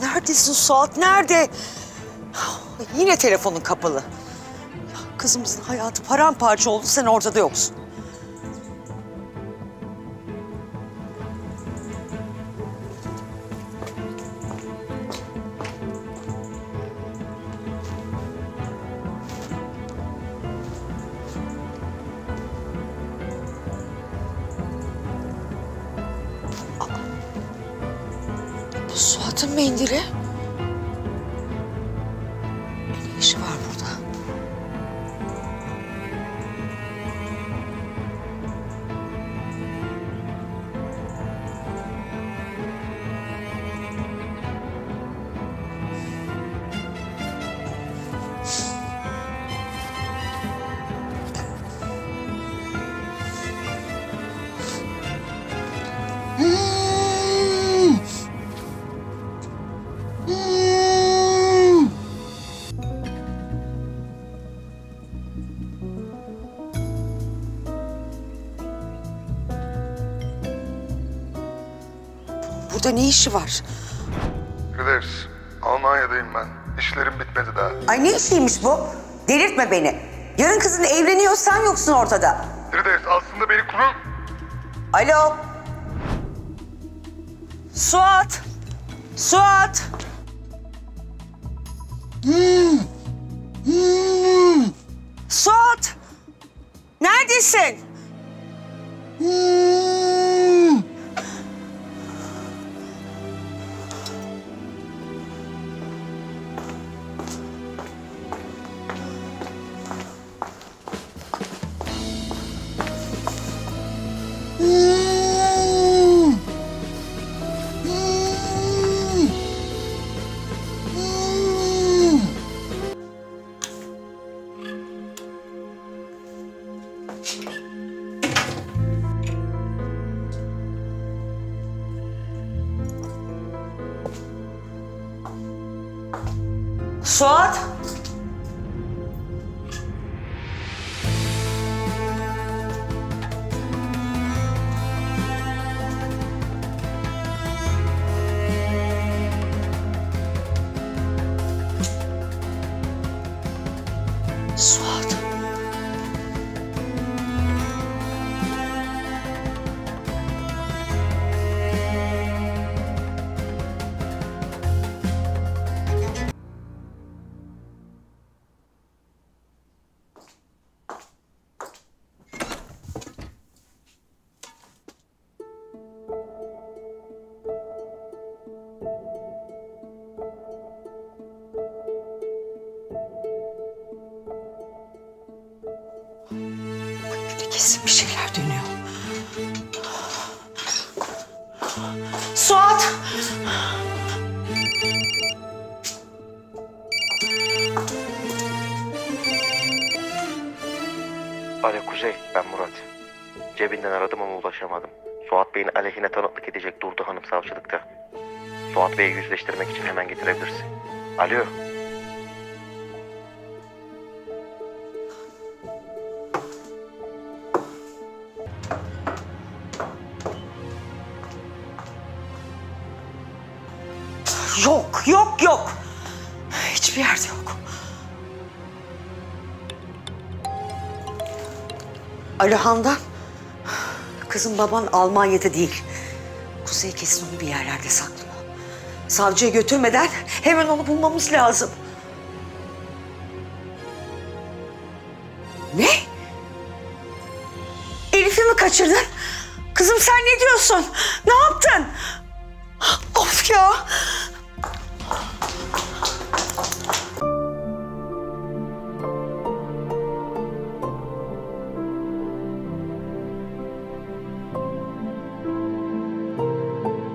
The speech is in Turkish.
Neredesin Suat? Nerede? Yine telefonun kapalı. Ya kızımızın hayatı paramparça oldu. Sen ortada yoksun. Suat'ın mendili. Ne işi var burada? Burada ne işi var? Firdevs, Almanya'dayım ben. İşlerim bitmedi daha. Ay ne işiymiş bu? Delirtme beni. Yarın kızın evleniyor sen yoksun ortada. Firdevs aslında beni kurun... Alo. Suat. Suat. Suat. Neredesin? Suat. Suat. Kesin bir şeyler dönüyor. Suat! Alo Kuzey, ben Murat. Cebinden aradım ama ulaşamadım. Suat Bey'in aleyhine tanıklık edecek durdu hanım savcılıkta. Suat Bey'i yüzleştirmek için hemen getirebilirsin. Alo. Yok, yok, yok. Hiçbir yerde yok. Alo Handan. Kızım baban Almanya'da değil. Kuzey kesin onu bir yerlerde saklıyor. Savcıya götürmeden hemen onu bulmamız lazım. Ne? Elif'i mi kaçırdın? Kızım sen ne diyorsun? Ne yaptın? Of ya.